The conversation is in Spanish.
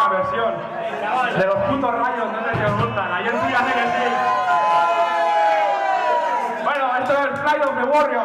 esta versión de los putos rayos, no sé si os gustan. Ayer sí hace que sí. Bueno, esto es Flight of the Warrior.